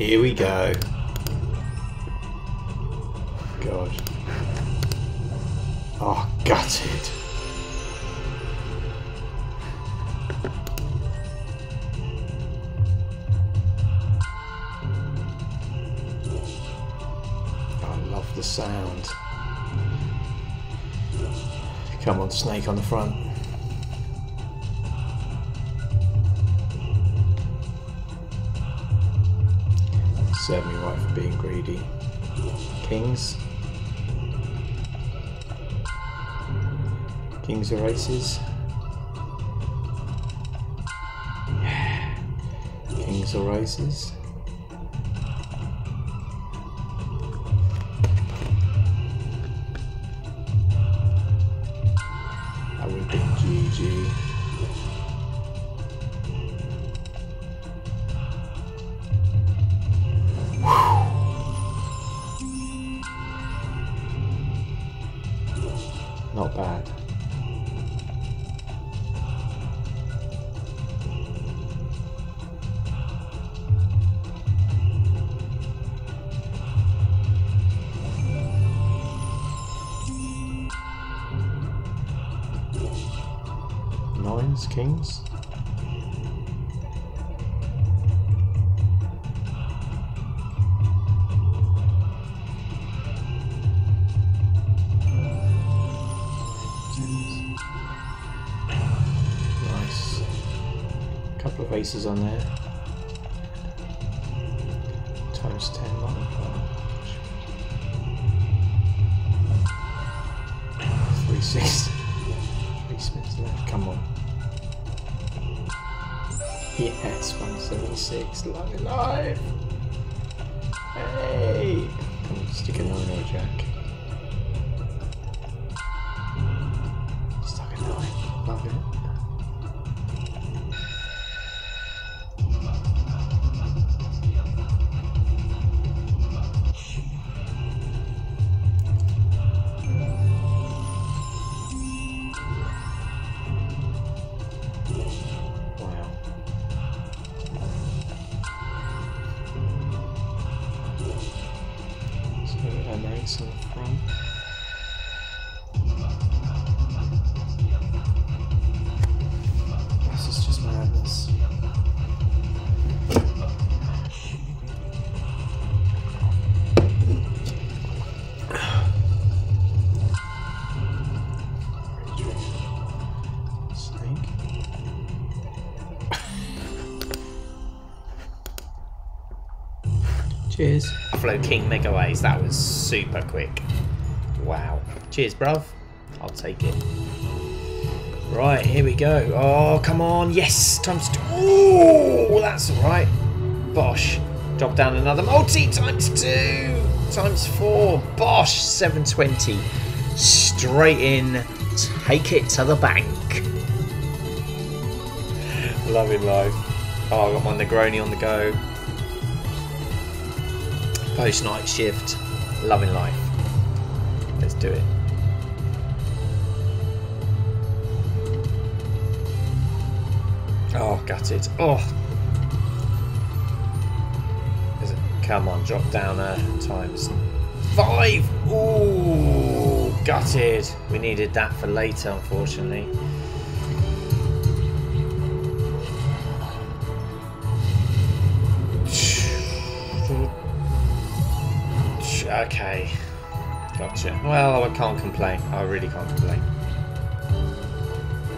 Here we go. God. Oh, gutted. I love the sound. Come on, snake on the front. Greedy. Kings. Kings or. Yeah. Kings or aces. On there. Times 10 multiplier. Three six. Three smiths left. Come on. Yes, 176. Long alive. Hey! Come on, stick a nine jack. King Megaways. That was super quick. Wow. Cheers, bruv. I'll take it. Right, here we go. Oh, come on. Yes. Times two. Oh, that's all right. Bosh. Drop down another multi. Times two. Times four. Bosh. 720. Straight in. Take it to the bank. Loving life. Oh, I got my Negroni on the go. Post night shift. Loving life. Let's do it. Oh, gutted. Oh. Is it? Come on, drop down a times five. Ooh, gutted. We needed that for later, unfortunately. Okay. Gotcha. Well, I can't complain. I really can't complain.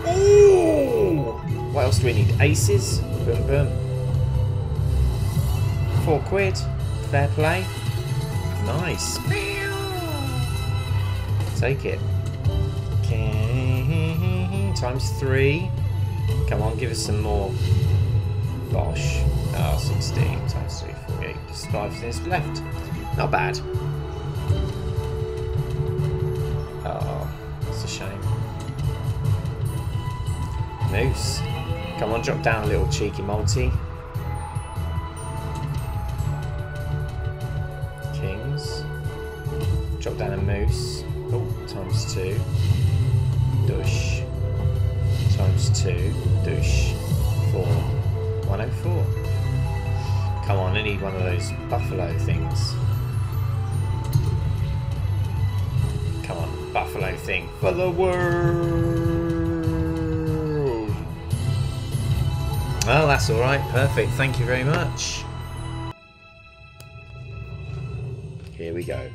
Ooh! What else do we need? Aces? Boom, boom. Four quid. Fair play. Nice. Take it. Okay. Times three. Come on, give us some more. Bosh. Oh, 16 times 3, 48. Just five things left. Not bad. Moose. Come on, drop down a little cheeky multi. Kings. Drop down a moose. Oh, times two. Dush. Times two. Dush. Four. 104. Come on, I need one of those buffalo things. Come on, buffalo thing for the world. That's alright. Perfect. Thank you very much. Here we go.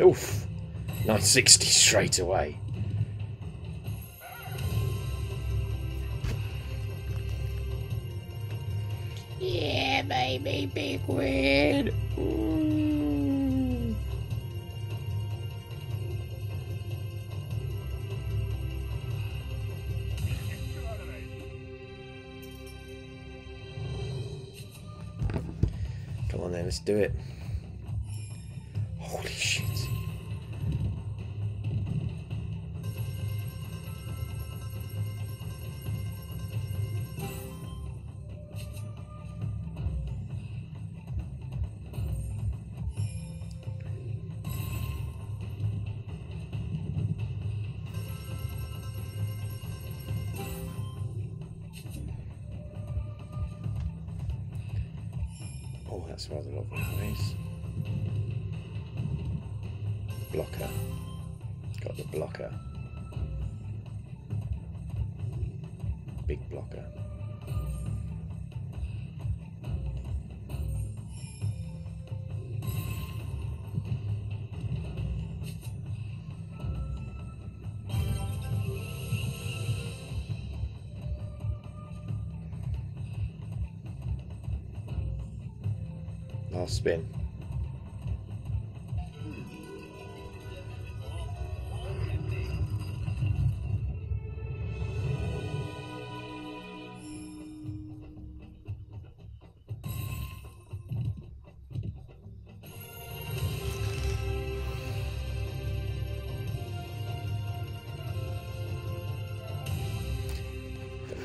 Oof. 960 straight away. Baby, win. Ooh. Come on then, let's do it.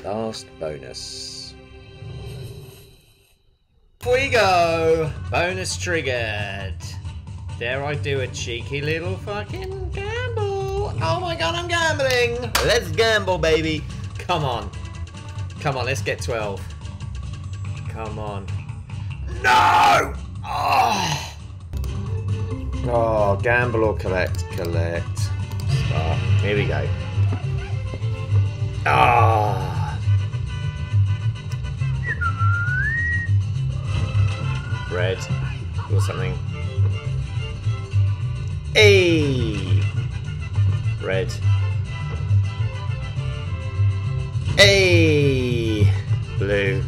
Last bonus. Here we go! Bonus triggered. Dare I do a cheeky little fucking gamble? Oh my god, I'm gambling! Let's gamble, baby! Come on. Come on, let's get 12. Come on. No! Oh! Oh, gamble or collect? Collect. Start. Here we go. Ah. Red or something. A. Red. A. Blue.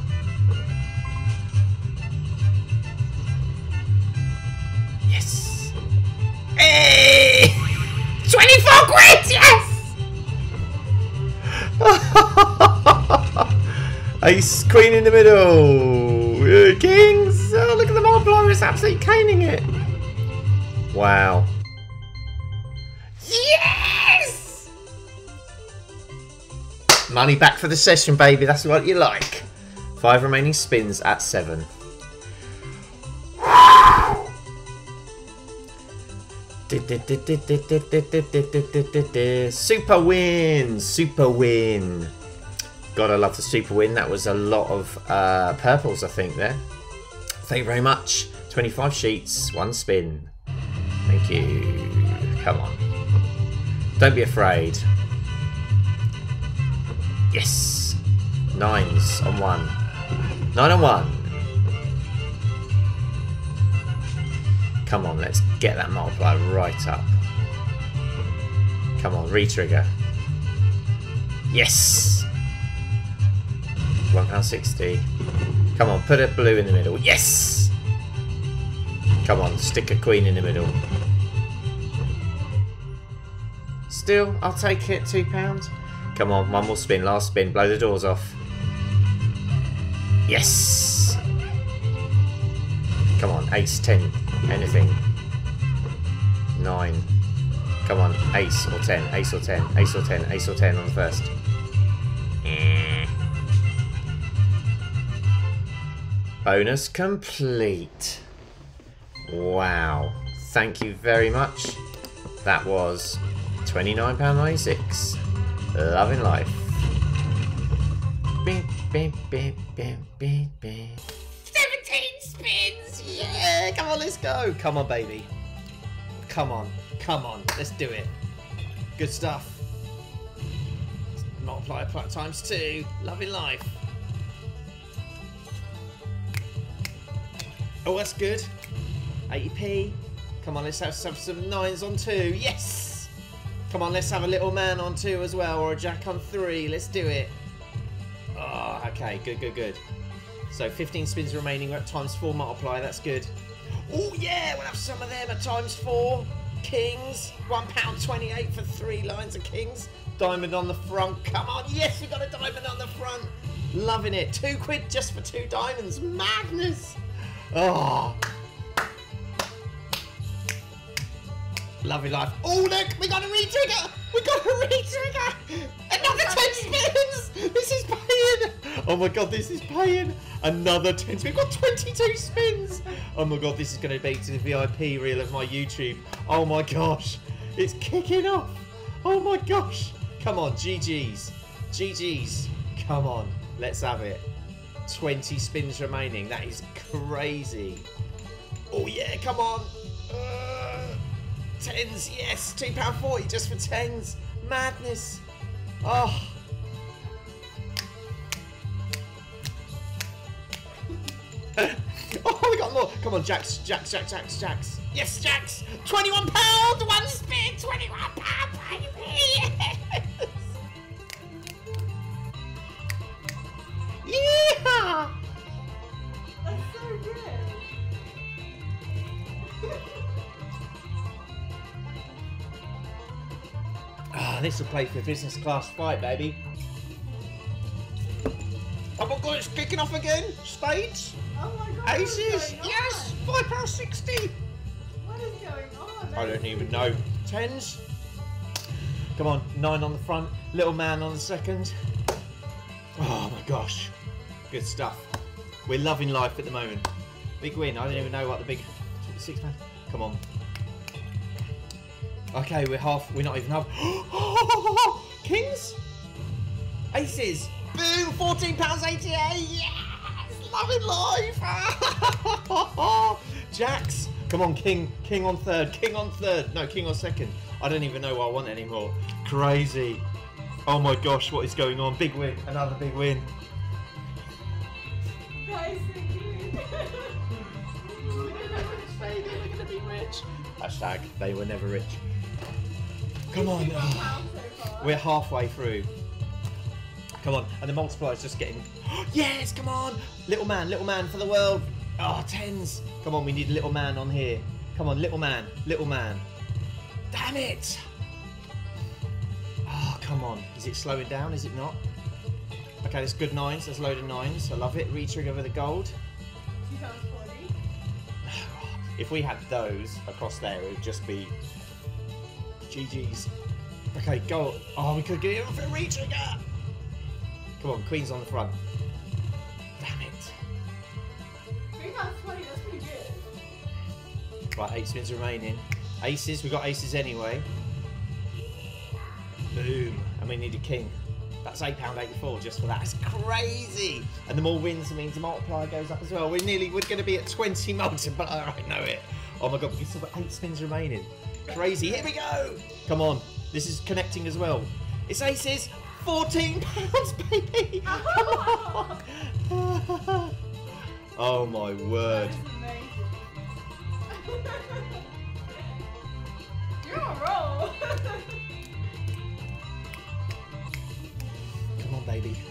Yes. A. 24 quid, yes! Ace Queen in the middle. Kings. Look at the multiplier. It's absolutely caning it. Wow. Yes! Money back for the session, baby. That's what you like. Five remaining spins at seven. Super win! Super win! Gotta love the super win. That was a lot of uh, purples, I think, there. Thank you very much. 25 sheets, one spin. Thank you. Come on. Don't be afraid. Yes! Nines on one. Nine on one. Come on, let's get that multiplier right up. Come on, re-trigger. Yes! £1.60. Come on, put a blue in the middle. Yes! Come on, stick a queen in the middle. Still, I'll take it, £2. Come on, one more spin, last spin, blow the doors off. Yes! Come on, ace, 10, anything. 9. Come on, ace or 10, ace or 10, ace or 10, ace or 10 on the first. Bonus complete. Wow. thank you very much. That was £29.96. Loving life. Beep, beep, beep, beep, beep, beep. 17 spins! Yeah! Come on, let's go! Come on, baby. Come on, come on, let's do it. Good stuff. Multiply apply times two. Loving life. Oh, that's good. 80p. Come on, let's have some, some nines on two. Yes! Come on, let's have a little man on two as well, or a jack on three. Let's do it. Oh, okay, good, good, good. So 15 spins remaining at times four multiply. That's good. Oh yeah, we'll have some of them at times four. Kings, one pound twenty-eight for three lines of kings. Diamond on the front. Come on, yes, we got a diamond on the front. Loving it. Two quid just for two diamonds. Madness. Oh. Lovely life. Oh look, we got a retrigger. We got a retrigger. Another ten spins. This is paying. Oh my god, this is paying. Another ten. We've got twenty-two spins. Oh my god, this is going to be to the VIP reel of my YouTube. Oh my gosh, it's kicking off. Oh my gosh. Come on, GG's. GG's. Come on, let's have it. 20 spins remaining. That is crazy. Oh yeah, come on. Uh, tens, yes. £2.40 just for tens. Madness. Oh. oh, we got more. Come on, Jacks, Jacks, Jacks, Jacks, Jacks. Yes, Jacks. £21. One spin. £21, baby. Yeah. That's so good. Ah, this will play for business class flight, baby. Oh my god, it's kicking off again. Spades, Oh my god. aces, yes, five pound sixty. What is going on? I don't even know. Tens. Come on, nine on the front, little man on the second. Oh my gosh, good stuff. We're loving life at the moment. Big win. I don't even know what the big six man. Come on. Okay, we're half. We're not even half. Kings, aces. Boom! Fourteen pounds eighty-eight. Yes, loving life. Jacks. Come on, king. King on third. King on third. No, king on second. I don't even know what I want anymore. Crazy. Oh my gosh, what is going on? Big win. Another big win. That is so cute. Baby, we're gonna be rich. Hashtag they were never rich. Come on. Wow, so. We're halfway through. Come on, and the multiplier's just getting. yes, come on, little man, little man for the world. Oh, tens. Come on, we need a little man on here. Come on, little man, little man. Damn it! Oh, come on. Is it slowing down? Is it not? Okay, there's good nines. There's a load of nines. I love it. Retrigger with the gold. Two pounds forty. If we had those across there, it would just be GG's. Okay, go. Oh, we could get him for a retrigger. Come on, Queen's on the front. Damn it. Three. That's pretty good. Right, eight spins remaining. Aces, We've got aces anyway. Boom. And we need a king. That's £8.84 just for that. It's crazy. And the more wins means the multiplier goes up as well. We're nearly, we're going to be at 20 multiplier. I know it. Oh my god, we've still got eight spins remaining. Crazy. Here we go. Come on. This is connecting as well. It's aces. 14 pounds, baby. oh my word. That is amazing. You're on a roll. Come on, baby.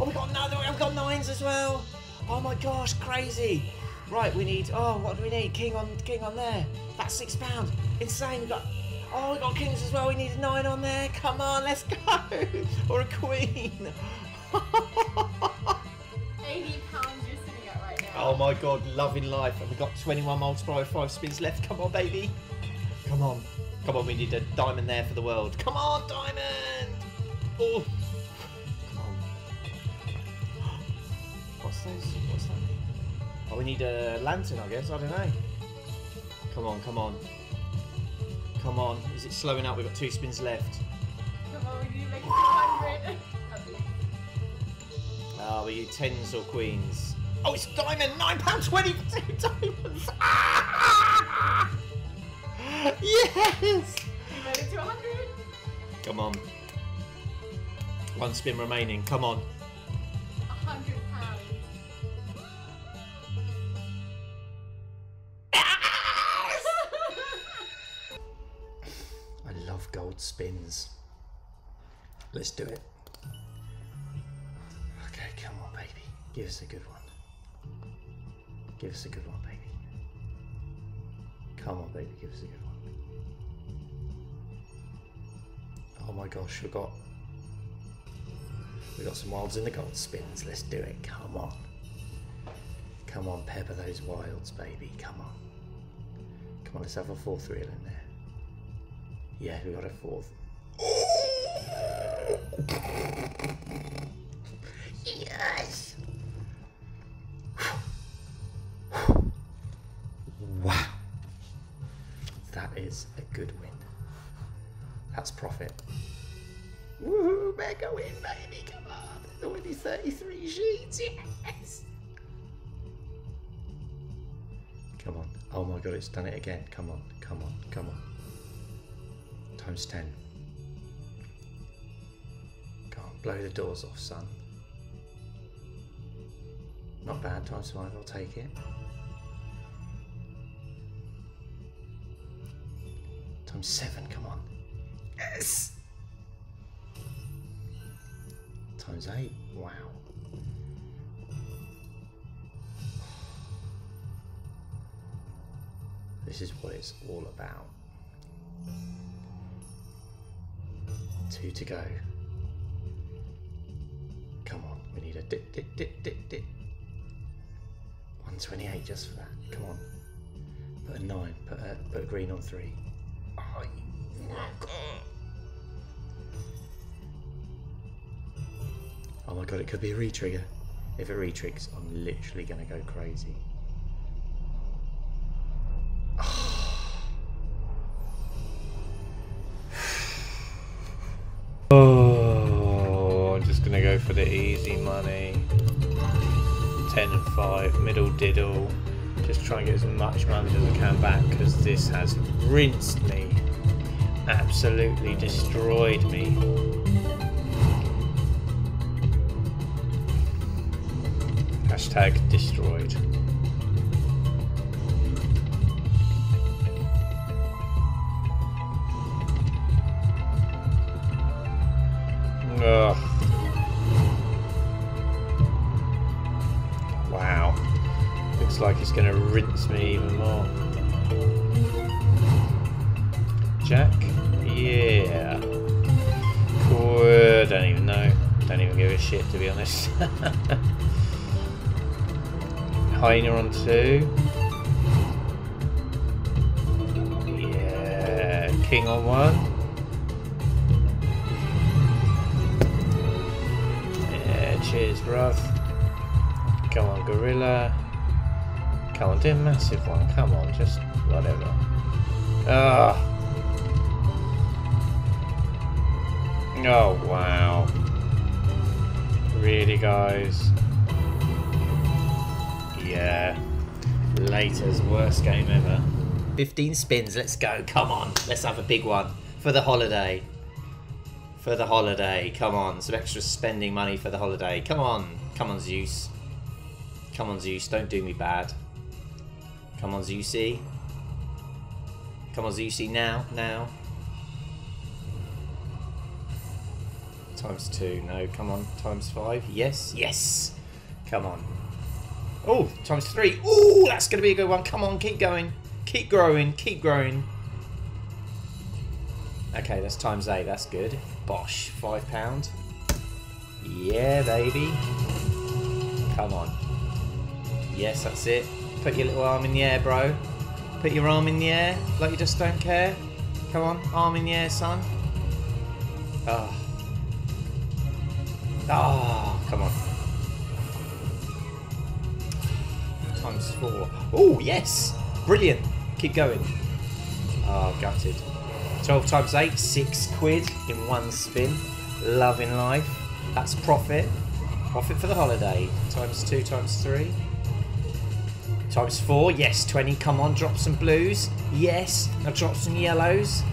Oh, we got another. We've got nines as well. Oh my gosh, crazy. Right, we need. Oh, what do we need? King on, king on there. That's six pounds. Insane. We got. Oh, we got kings as well. We need a nine on there. Come on, let's go. or a queen. Eighty pounds you're sitting at right now. oh my god, loving life. And we got 21 multiplier, five spins left. Come on, baby. Come on. Come on, we need a diamond there for the world. Come on, diamond. Oh. What's? What's that mean? Oh, we need a lantern, I guess. I don't know. Come on, come on. come on. Is it slowing up? We've got two spins left. Come on, we need to make it 200. At least. Ah, we do tens or queens. Oh, it's diamond! £9.20 for two diamonds! Ah! Yes! We made it to 100. Come on. One spin remaining. Come on. Let's do it. Okay, come on, baby. Give us a good one. Give us a good one, baby. Come on, baby. Give us a good one. Oh my gosh, we got we got some wilds in the gold spins. Let's do it. Come on. Come on, pepper those wilds, baby. Come on. Come on, let's have a fourth reel in there. Yeah, we got a fourth. Yes! Wow. That is a good win. That's profit. Woohoo, mega win, baby. Come on. There's already 33 sheets. Yes. Come on. Oh my god, it's done it again. Come on, come on, come on. Times 10. Blow the doors off, son. Not bad, times 5, I'll take it. Times 7, come on. Yes! Times 8, wow. This is what it's all about. Two to go. Dip, dip, dip, dip, dip. 128 just for that. Come on. Put a 9, put a, put a green on 3. Oh. Oh my god, it could be a retrigger. If it retriggers, I'm literally going to go crazy. Oh, for the easy money. 10 and 5, middle diddle. Just try and get as much money as I can back because this has rinsed me. Absolutely destroyed me. Hashtag destroyed. It's going to rinse me even more. Jack? Yeah. Cool. Don't even know. Don't even give a shit to be honest. Hyena on two. Yeah. King on one. Yeah, cheers, bruv. Come on, gorilla. Come on, do a massive one. Come on, just whatever. Ah. Oh, wow. Really, guys? Yeah. Later's worst game ever. 15 spins, let's go. Come on, let's have a big one for the holiday. For the holiday, come on. Some extra spending money for the holiday. Come on, come on, Zeus. Come on, Zeus, don't do me bad. Come on, Zeusy. Come on, Zeusy, now, now. Times two, no, come on, times five, yes, yes. Come on. Oh, times three. Oh, that's going to be a good one. Come on, keep going. Keep growing, keep growing. Okay, that's times eight, that's good. Bosh, five pound. Yeah, baby. Come on. Yes, that's it. Put your little arm in the air, bro. Put your arm in the air, like you just don't care. Come on, arm in the air, son. Oh. Oh, come on. Times four. Oh, yes! Brilliant. Keep going. Oh, gutted. 12 times 8, 6 quid in one spin. Loving life. That's profit. Profit for the holiday. Times 2 times 3. Times 4, yes, 20. Come on, drop some blues. Yes. Now drop some yellows.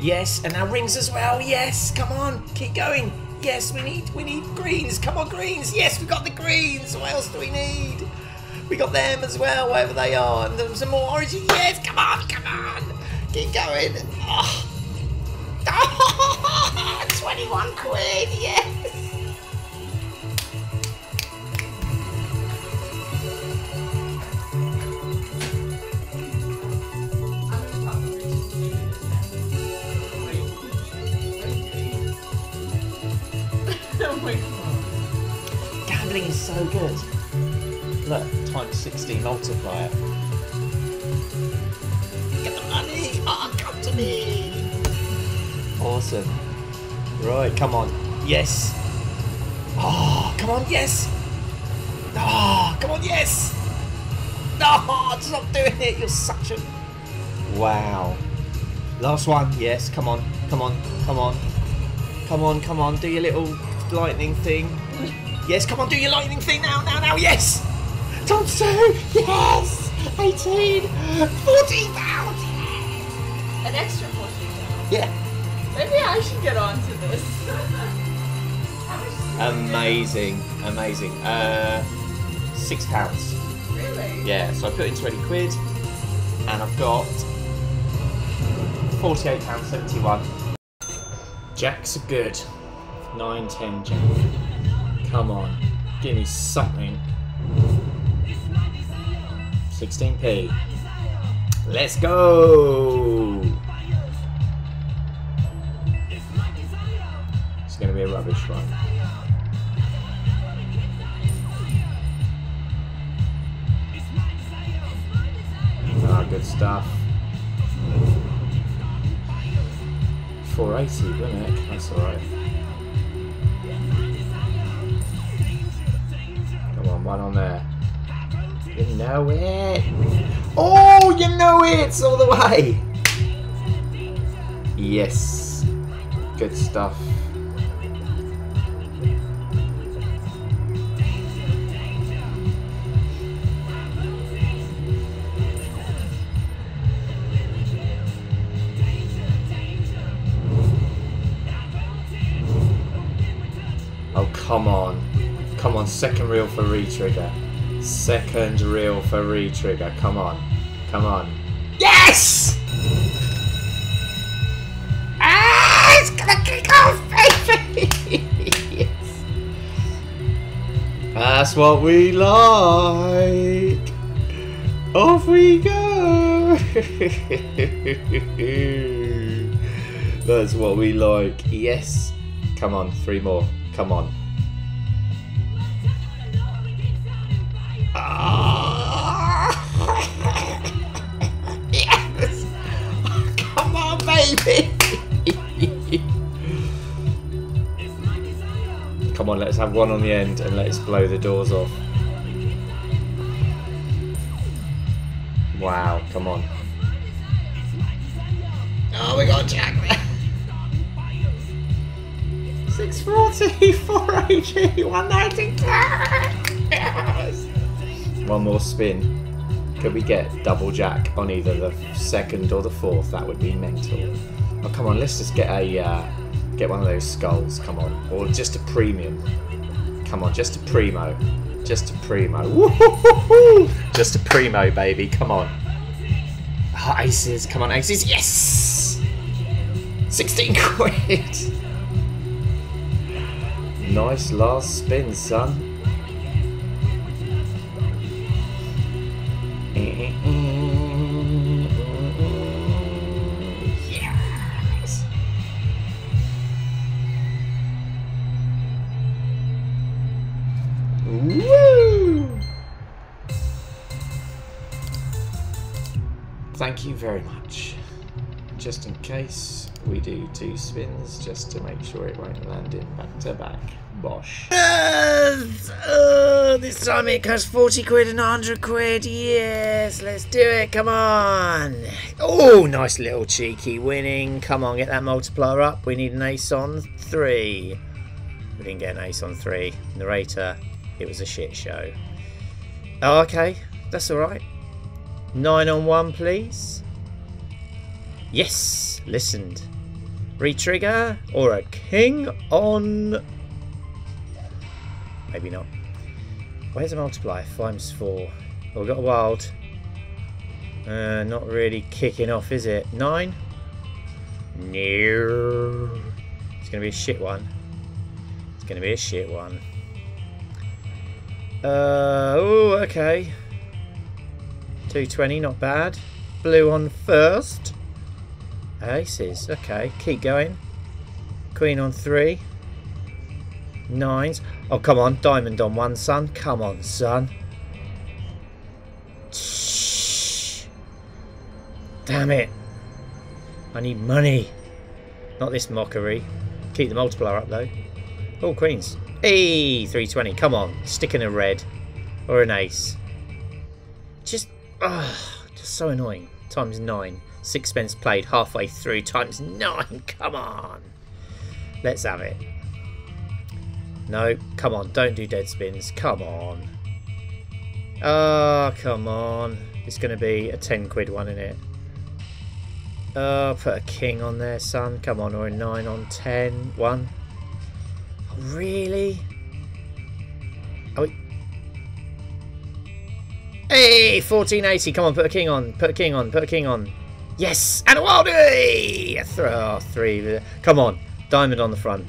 Yes, and now rings as well. Yes, come on, keep going. Yes, we need we need greens. Come on, greens. Yes, we got the greens. What else do we need? We got them as well, wherever they are. And then some more oranges. Yes, come on, come on. Keep going. Oh. 21 quid, yes. So good. Look, times 60 multiplier. Get the money! Oh, come to me! Awesome. Right, come on. Yes! Oh, come on, yes! Oh, come on, yes! No, stop doing it! You're such a... Wow. Last one, yes, come on, come on, come on. Come on, come on, do your little lightning thing. Yes, come on, do your lightning thing now, now, now, yes! Times two, yes! 18, 14 pounds, An extra 14 yeah! Maybe I should get on to this. How much is this? Amazing, amazing. Uh, six pounds. Really? Yeah, so I put in 20 quid, and I've got £48.71. Jacks are good. 9, 10 jack. Come on, give me something. 16p. Let's go! It's to be a rubbish one. Ah, good stuff. 480, wasn't it? That's alright. Come on, one on there. You know it! Oh, you know it! All the way! Yes. Good stuff. Oh, come on. Come on, second reel for re-trigger. Second reel for re-trigger. Come on. Come on. Yes! Ah, it's gonna kick off, baby! yes. That's what we like. Off we go. That's what we like. Yes. Come on, three more. Come on. Let's have one on the end and let's blow the doors off. Wow, come on. Oh, we got Jack there. 640, 480, 192. Yes. One more spin. Could we get double jack on either the second or the fourth? That would be mental. Oh, come on, let's just get a uh, get one of those skulls. Come on, or just a premium. Come on, just a primo, just a primo. Just a primo, baby. Come on. Oh, aces, come on, aces. Yes. 16 quid. Nice last spin, son. Case we do two spins, just to make sure it won't land in back to back. Bosh. Uh, this time it costs 40 quid and 100 quid. Yes, let's do it. Come on. Oh, nice little cheeky winning. Come on, get that multiplier up. We need an ace on three. We didn't get an ace on three. Narrator, it was a shit show. Oh, okay. That's alright. Nine on one, please. Yes, listened. Retrigger or a king on Maybe not. Where's the multiplier? Times four. Oh, we've got a wild. Uh, not really kicking off, is it? Nine? No. It's going to be a shit one. It's going to be a shit one. Uh, oh, okay. 220, not bad. Blue on first. Aces, okay. Keep going. Queen on three. Nines. Oh, come on. Diamond on one, son. Come on, son. Shh. Damn it. I need money. Not this mockery. Keep the multiplier up, though. Oh, queens. Hey, 320. Come on. Stick in a red. Or an ace. Just, ah, just so annoying. Times nine. Sixpence played halfway through. Times nine. Come on. Let's have it. No, come on, don't do dead spins. Come on. Oh, come on. It's going to be a 10 quid one in it. Oh, put a king on there, son. Come on, or a 9 on 10. One. Oh, really? Oh, Hey, 1480. Come on, put a king on. Put a king on. Put a king on. Yes, and! Throw oh, three. Come on, diamond on the front.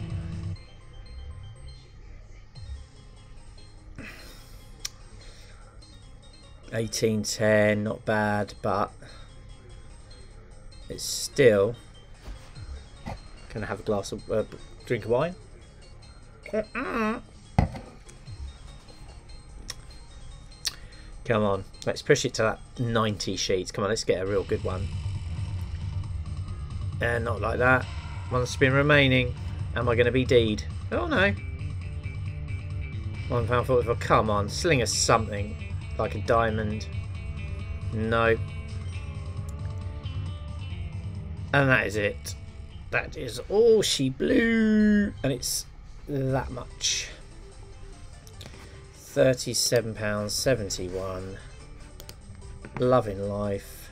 1810, not bad, but it's still. Can I have a glass of uh, drink of wine? Come on, let's push it to that 90 sheets. Come on, let's get a real good one. And not like that. One spin remaining. Am I going to be deed? Oh no. One pound forty-four. Come on, sling us something like a diamond. No. And that is it. That is all she blew. And it's that much. £37.71. Loving life.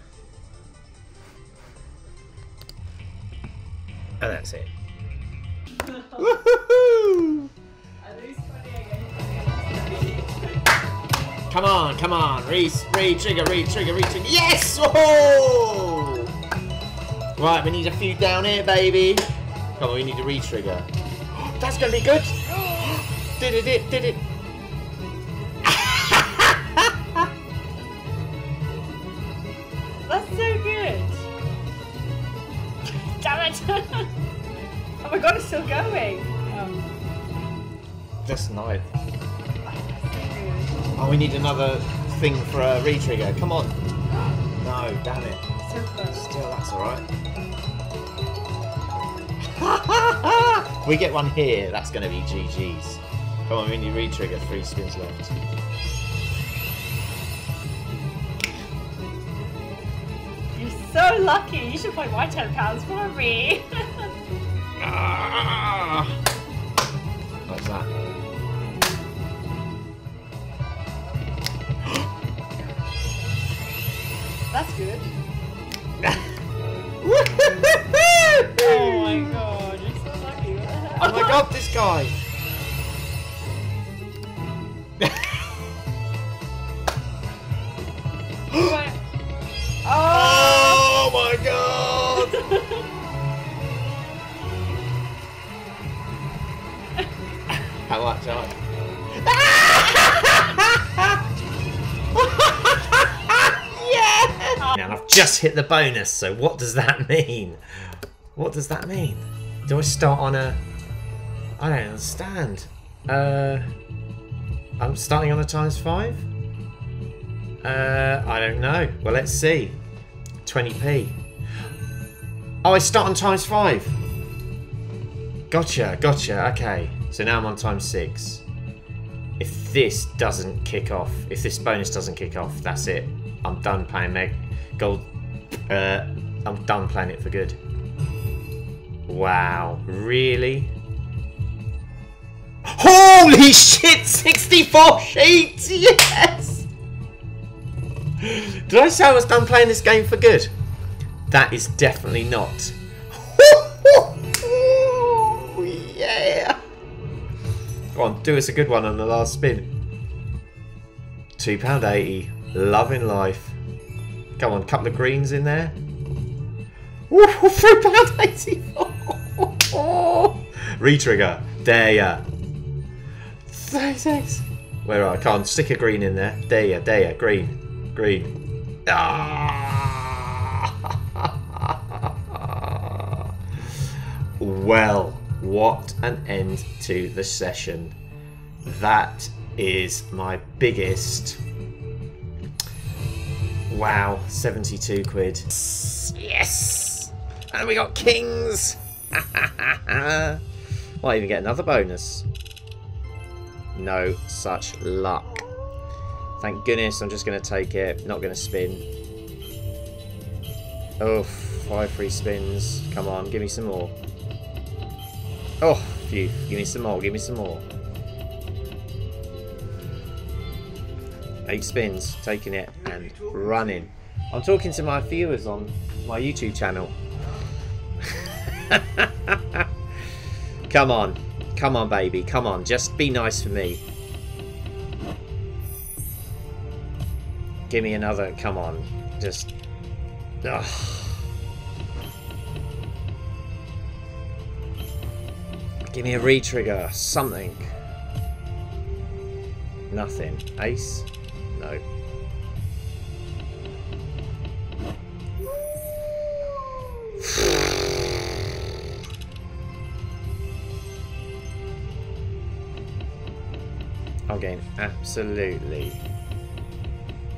And that's it. Come on, come on. Re, re trigger, re trigger, re trigger. Yes! Oh! Right, we need a few down here, baby. Come on, we need to re trigger. That's gonna be good. did it, did it, That's nice. Oh, we need another thing for a retrigger. Come on. No, damn it. close. Still, that's alright. we get one here, that's going to be GG's. Come on, we need retrigger. Three spins left. You're so lucky. You should play my ten pounds for me. Ah! What's that? Good. oh my god, you're so lucky. What the hell? Oh my god, this guy! Hit the bonus, so what does that mean? What does that mean? Do I start on a... I don't understand. Uh, I'm starting on a times five? Uh, I don't know. Well, let's see. 20p. Oh, I start on times five. Gotcha, gotcha, okay. So now I'm on times six. If this doesn't kick off, if this bonus doesn't kick off, that's it. I'm done playing Meg Gold. Uh, I'm done playing it for good. Wow, really? Holy shit! 64 sheets! Yes! Did I say I was done playing this game for good? That is definitely not. yeah! Go on, do us a good one on the last spin. £2.80. Loving life. Come on, couple of greens in there. Woo, £3.84. Retrigger. There ya. 36. Where are I? Can't stick a green in there. There ya, there ya. Green. Green. Ah. well, what an end to the session. That is my biggest. Wow, 72 quid. Yes! And we got kings! Might even get another bonus. No such luck. Thank goodness I'm just going to take it. Not going to spin. Oh, five free spins. Come on, give me some more. Oh, phew. Give me some more, give me some more. Eight spins, taking it and running. I'm talking to my viewers on my YouTube channel. Come on. Come on, baby. Come on. Just be nice for me. Give me another. Come on. Just. Ugh. Give me a retrigger. Something. Nothing. Ace? No. I'm getting absolutely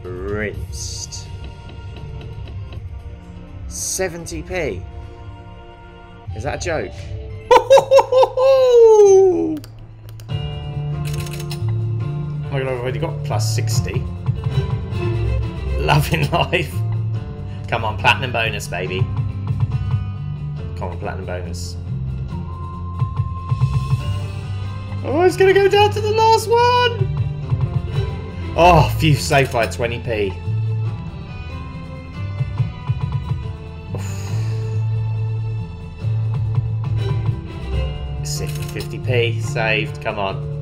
rinsed. 70p? Is that a joke? I've already got plus 60. Loving life. Come on, platinum bonus, baby. Come on, platinum bonus. Oh, it's gonna go down to the last one! Oh, phew, safe by 20p. Sick, 50p saved, come on.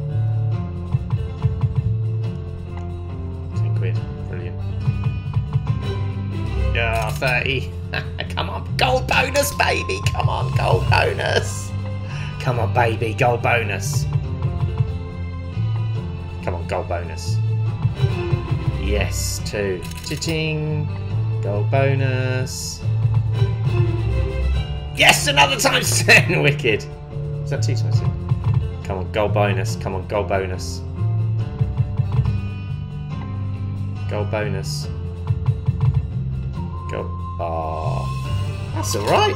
30. come on, gold bonus, baby, come on, gold bonus. Come on, baby, gold bonus. Come on, gold bonus. Yes, two. Cha-ching. Gold bonus. Yes, another times 10. Wicked. Is that two times 10? Come on, gold bonus. Come on, gold bonus. Gold bonus. Gold. Oh, that's alright.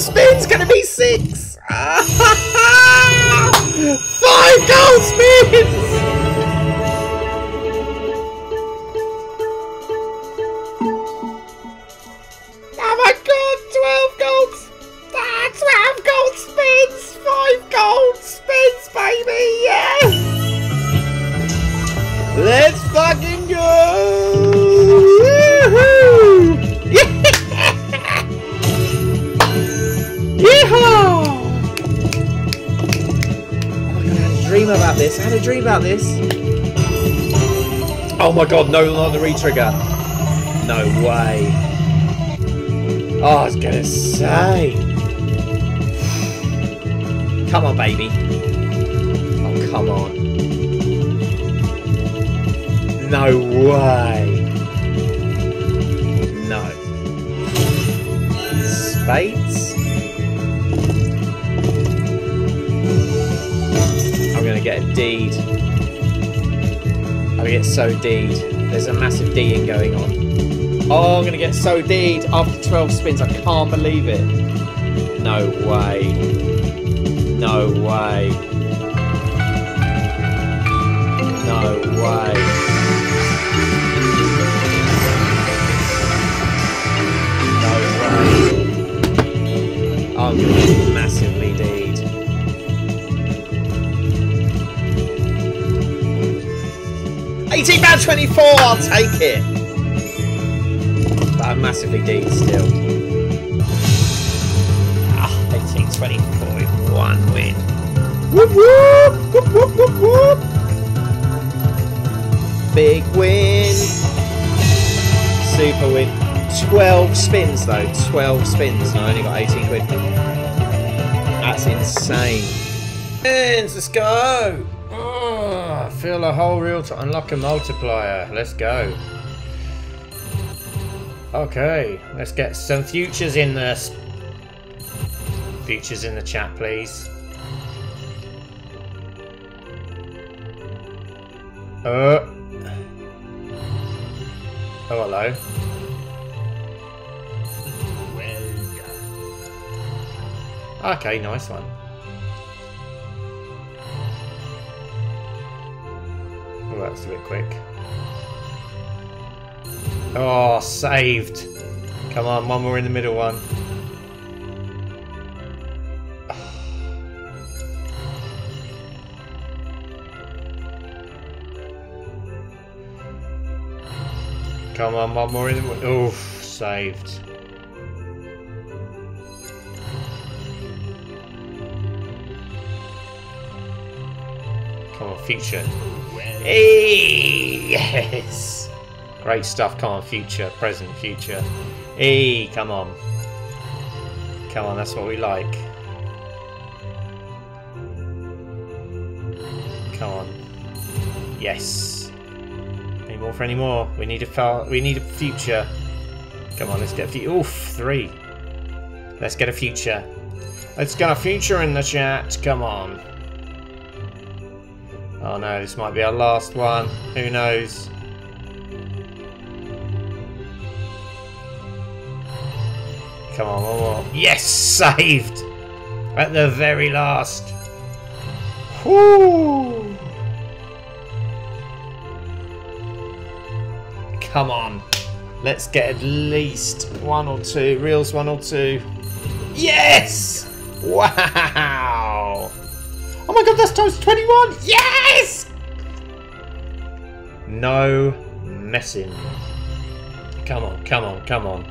Spin's gonna be six. Five gold spins. This. I had a dream about this. Oh my god, no, not the retrigger. No way. Oh, I was gonna say. Come on, baby. Oh, come on. No way. No. Spades? Gonna get a deed. I get so D'd. There's a massive D'ing going on. Oh, I'm gonna get so D'd after 12 spins. I can't believe it. No way. No way. No way. No way. I'm gonna £18.24, I'll take it. But I'm massively deep still. Ah, 18.24 one win. Whoop whoop! Whoop whoop whoop whoop! Big win! Super win. 12 spins though, 12 spins and I only got 18 quid. That's insane. Let's go! Fill a whole reel to unlock a multiplier. Let's go. Okay, let's get some futures in this. Futures in the chat, please. Uh. Oh, hello. Okay, nice one. Oh, that's a bit quick. Oh, saved. Come on, one more in the middle one. Come on, one more in the. Oof, saved. Future. Hey, yes. Great stuff. Come on, future, present, future. Hey, come on. Come on, that's what we like. Come on. Yes. Any more for any more? We need a file. We need a future. Come on, let's get a few. Oof, three. Let's get a future. Let's get a future in the chat. Come on. Oh no, this might be our last one. Who knows? Come on, one more. Yes, saved! At the very last. Whoo! Come on. Let's get at least one or two. Reels one or two. Yes! Wow! Oh my god, that's times 21! Yes! No messing. Come on, come on, come on.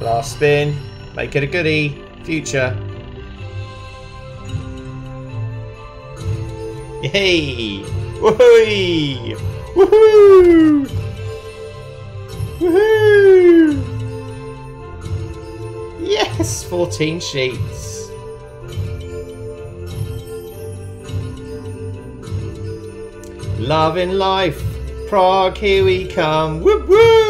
Last spin. Make it a goodie. Future. Yay! Woohoo! Woohoo! Woohoo! Yes! 14 sheets. Love in life. Prague, here we come. Whoop whoop!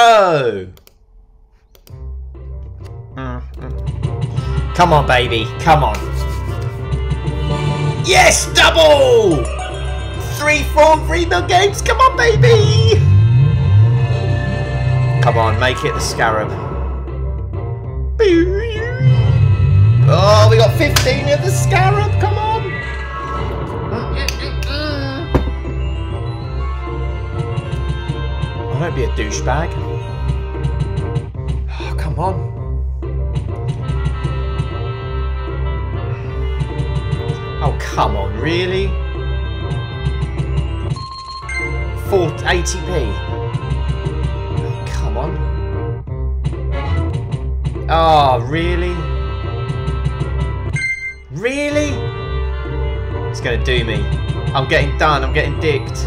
go! Mm, mm. Come on, baby. Come on. Yes, double! Three, four, three mil games. Come on, baby! Come on, make it the scarab. Oh, we got 15 of the scarab. Come on. Oh, don't be a douchebag. Oh, come on. Oh, come on, really? 4 80p. Oh, come on. Oh, really? Really? It's gonna do me. I'm getting done, I'm getting dicked.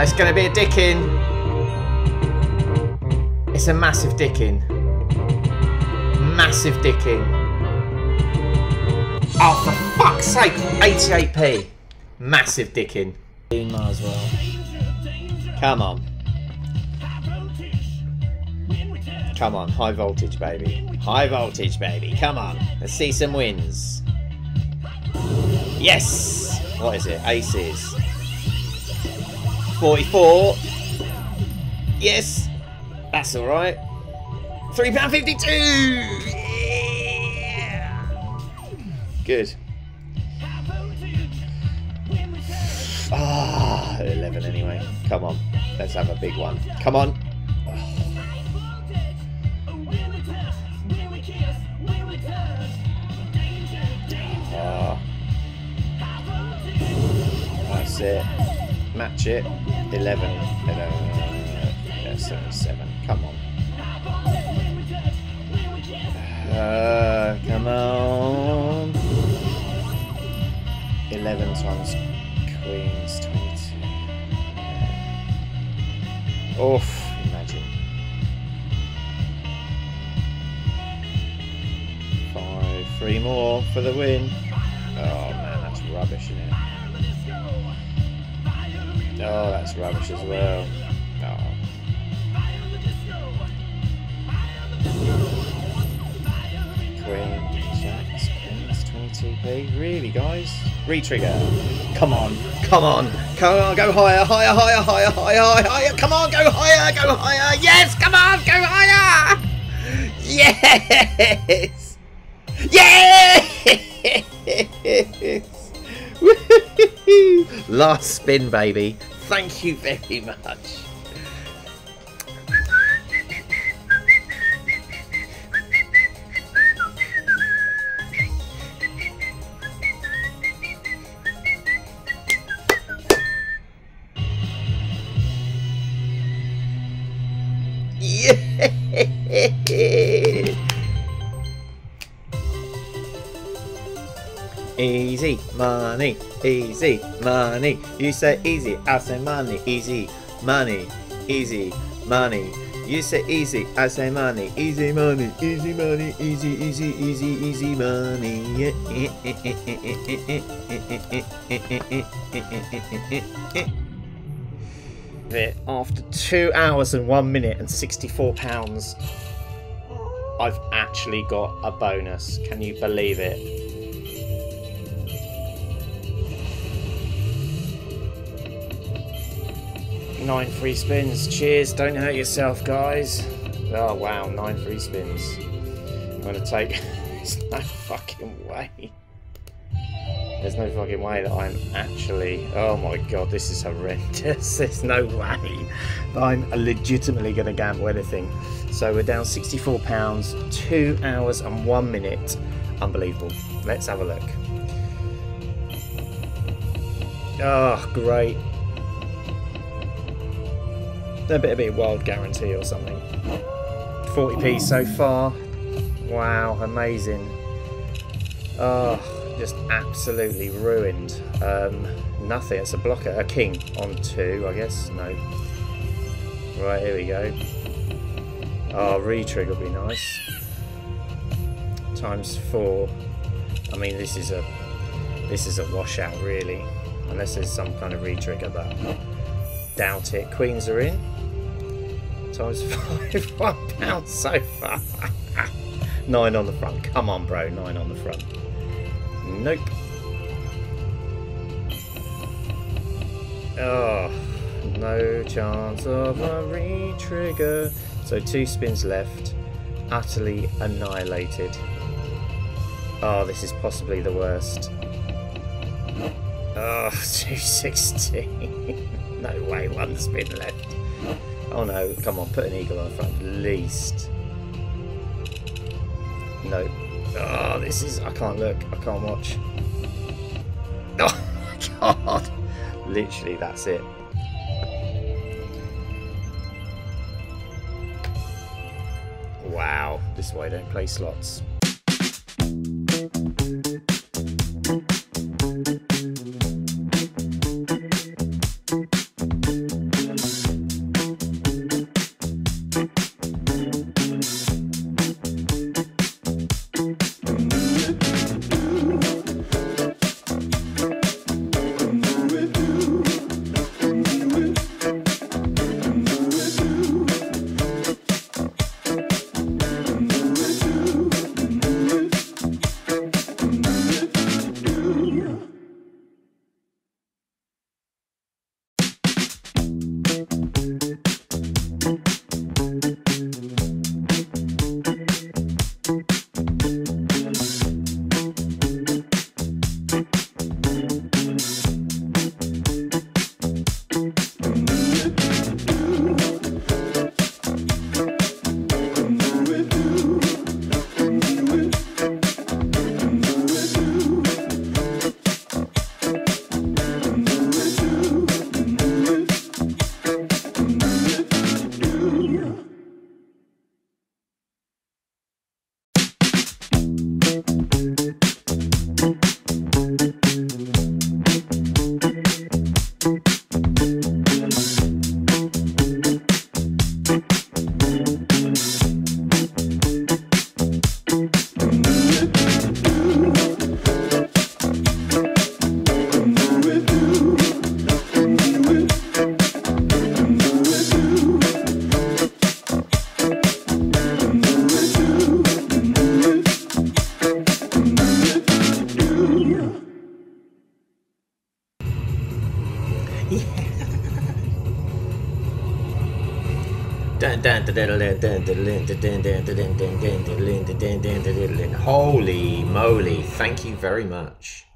It's gonna be a dicking. It's a massive dicking. Massive dicking. Oh, for fuck's sake! 88p. Massive dicking. Might as well. Come on. Come on, high voltage, baby. High voltage, baby. Come on. Let's see some wins. Yes! What is it? Aces. 44. Yes! That's all right. Three pound fifty-two. Yeah. Good. Ah, oh, eleven anyway. Come on, let's have a big one. Come on. Ah. That's it. Match it. 11. 11. 7. Uh, come on. 11 times Queens 22. Oof, imagine. Five, three more for the win. Oh man, that's rubbish, isn't it? Oh, that's rubbish as well. Oh. Queen, 22p. Really, guys? Retrigger. Come on, come on, come on, go higher, higher, higher, higher, higher, higher. Come on, go higher, go higher. Yes, come on, go higher. Yes. Yes. Last spin, baby. Thank you very much. Easy money, easy money. You say easy, I say money, easy money, easy money. You say easy, I say money, easy money, easy money, easy, easy, easy, easy money. After two hours and one minute and sixty-four pounds. I've actually got a bonus. Can you believe it? Nine free spins. Cheers. Don't hurt yourself, guys. Oh, wow. Nine free spins. I'm going to take... There's no fucking way. There's no fucking way that I'm actually... Oh, my God. This is horrendous. There's no way that I'm legitimately going to gamble anything. So we're down £64. Two hours and one minute. Unbelievable. Let's have a look. Oh, great. A bit of a wild guarantee or something. 40p so far. Wow, amazing. Oh, just absolutely ruined. Um, nothing. It's a blocker. A king on two, I guess. No. Right, here we go. Oh, retrig will be nice. Times four. I mean, this is a this is a washout, really. Unless there's some kind of retrigger, but doubt it. Queens are in times five, one pound so far. Nine on the front. Come on, bro. Nine on the front. Nope. Oh, no chance of a re-trigger. So two spins left. Utterly annihilated. Oh, this is possibly the worst. Ah, oh, 216. no way, one spin left. Oh no, come on, put an eagle on the front at least. No. Oh, this is. I can't look. I can't watch. Oh my god. Literally, that's it. Wow. This is why I don't play slots. Holy moly, thank you very much.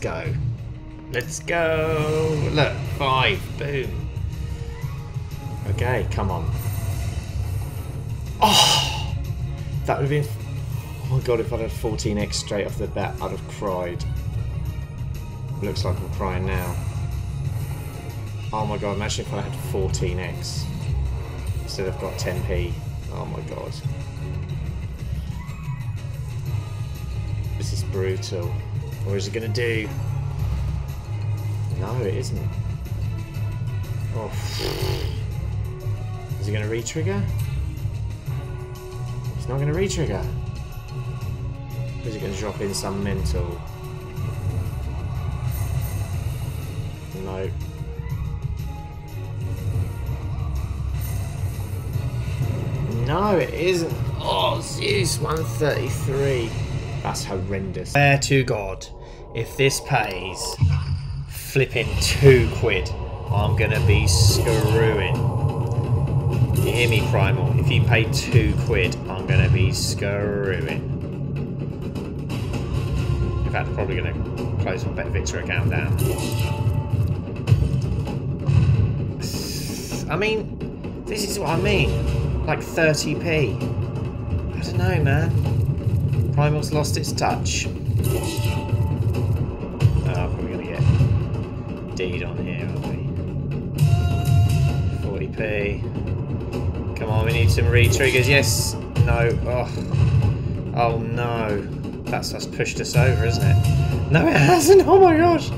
Go. Let's go. Look, five. Boom. Okay, come on. Oh, that would have been. Oh my god, if I'd had 14x straight off the bat, I'd have cried. Looks like I'm crying now. Oh my god, imagine if I had 14x instead of got 10p. Oh my god. This is brutal. What is it going to do? No, it isn't. Oh. Is it going to re-trigger? He's not going to re-trigger. Is it going to drop in some mental? No. No, it isn't. Oh, Zeus 133. That's horrendous. Swear to God, if this pays flipping two quid, I'm gonna be screwing. You hear me, Primal? If you pay two quid, I'm gonna be screwing. In fact, I'm probably gonna close my BetVictor account down. I mean, this is what I mean. Like 30p. I don't know, man. Primal's lost its touch. Oh, probably gonna get deed on here, aren't we? 40p. Come on, we need some re-triggers. Yes. No. Oh. Oh no. That's us pushed us over, isn't it? No, it hasn't. Oh my gosh.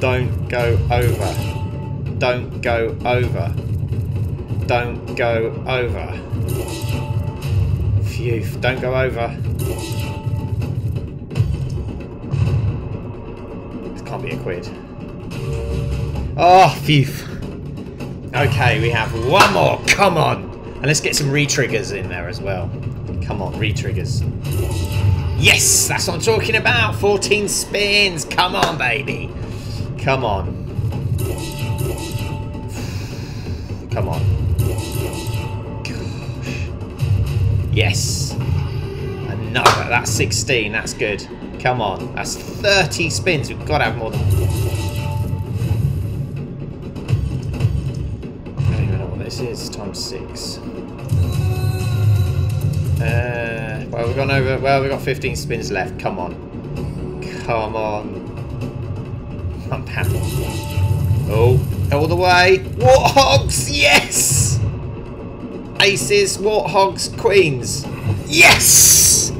Don't go over. Don't go over. Don't go over. Phew. Don't go over. Can't be a quid. Oh, phew. Okay, we have one more. Come on. And let's get some re-triggers in there as well. Come on, re-triggers. Yes, that's what I'm talking about. 14 spins. Come on, baby. Come on. Come on. Gosh. Yes. Another. That's 16. That's good. Come on. That's 30 spins. We've got to have more than... I don't even know what this is. Times 6. Uh, well, we've gone over... Well, we've got 15 spins left. Come on. Come on. I'm happy. Oh, all the way. Warthogs, yes! Aces, warthogs, queens. Yes!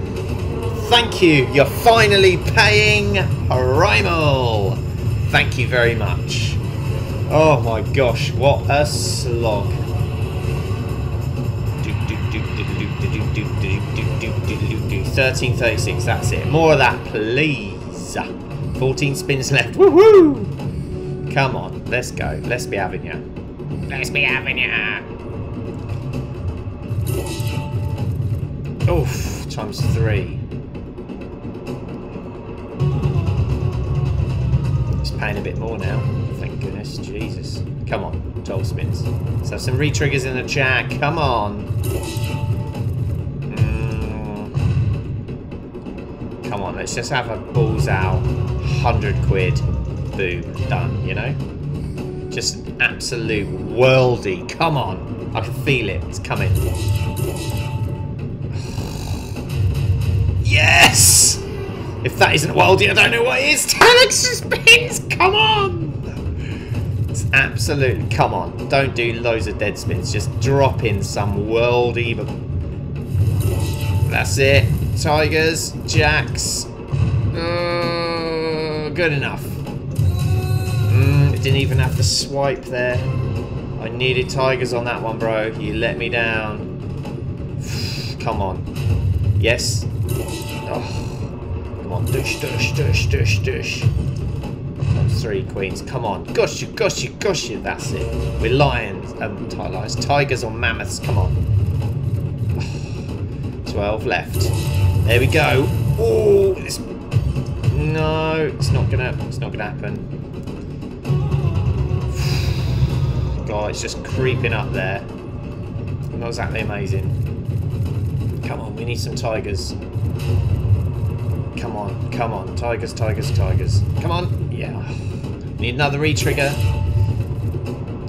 Thank you. You're finally paying Primal. Thank you very much. Oh my gosh, what a slog. 1336, that's it. More of that, please. 14 spins left. Woohoo! Come on, let's go. Let's be having ya. Let's be having ya. Oof, times three. Paying a bit more now. Thank goodness. Jesus. Come on, 12 spins. Let's have some re-triggers in the chat. Come on. Mm. Come on, let's just have a balls out. 100 quid. Boom. Done, you know? Just an absolute worldy. Come on. I can feel it. It's coming. Yes! If that isn't worldy, I don't know what is. 10 extra spins! Come on! It's absolutely... Come on. Don't do loads of dead spins. Just drop in some worldy... That's it. Tigers, jacks. Uh, good enough. Mm, it didn't even have to swipe there. I needed tigers on that one, bro. You let me down. Come on. Yes. Come on. Dush, dush, dush, dush. Times three queens. Come on. Gosh, you, gosh, you, gosh, you. That's it. We're lions. Um, lions. Tigers or mammoths. Come on. 12 left. There we go. Oh. No, it's not gonna. It's not gonna happen. God, it's just creeping up there. Not exactly amazing. Come on, we need some tigers. Come on, come on. Tigers, tigers, tigers. Come on. Yeah. Need another re-trigger.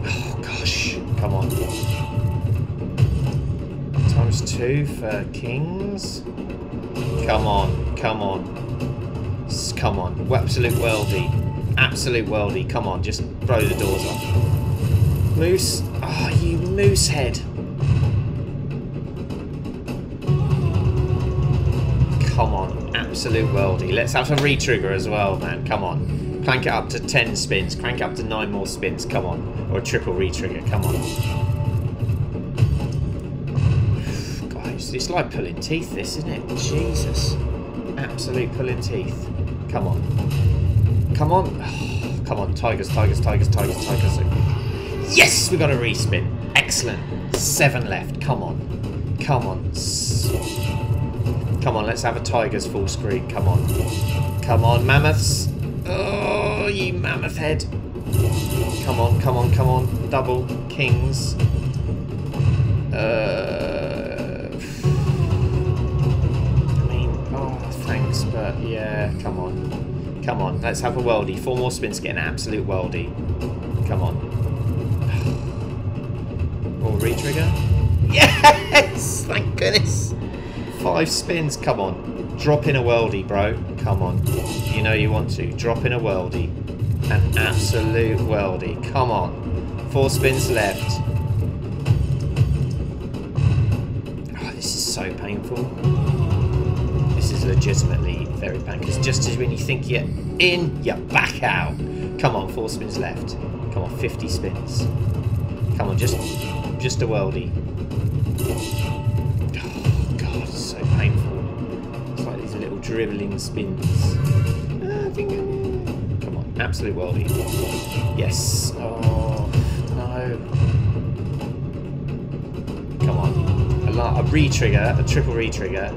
Oh, gosh. Come on. Times two for kings. Come on, come on. Come on. Absolute worldy. Absolute worldy. Come on, just throw the doors off. Moose. Oh, you moose head. Absolute worldy. Let's have a re-trigger as well, man. Come on. Crank it up to 10 spins. Crank it up to 9 more spins. Come on. Or a triple re-trigger. Come on. Guys, it's like pulling teeth, this, isn't it? Jesus. Absolute pulling teeth. Come on. Come on. Come on. Tigers, tigers, tigers, tigers, tigers. Yes! We got a respin. Excellent. Seven left. Come on. Come on. Come on, let's have a Tigers full screen. Come on. Come on, mammoths. Oh, you mammoth head. Come on, come on, come on. Double kings. Uh, I mean, oh, thanks, but yeah, come on. Come on, let's have a worldie. Four more spins to get an absolute worldie. Come on. Or re-trigger. Yes! Thank goodness. Five spins, come on. Drop in a worldie, bro. Come on. You know you want to. Drop in a worldie. An absolute worldie. Come on. Four spins left. Oh, this is so painful. This is legitimately very painful. Just as when you think you're in, you're back out. Come on, four spins left. Come on, 50 spins. Come on, just just a worldie. Dribbling spins. Ah, I think, uh, Come on, absolute worldie. Yes. Oh, no. Come on. A, a re-trigger, a triple re-trigger.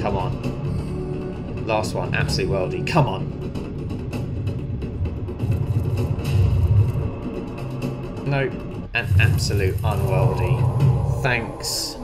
Come on. Last one, absolute worldie. Come on. Nope. An absolute unworldy. Thanks.